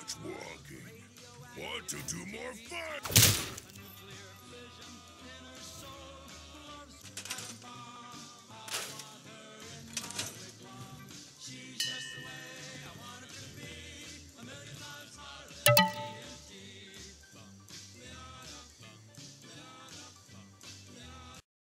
much walking. Want to do more fun?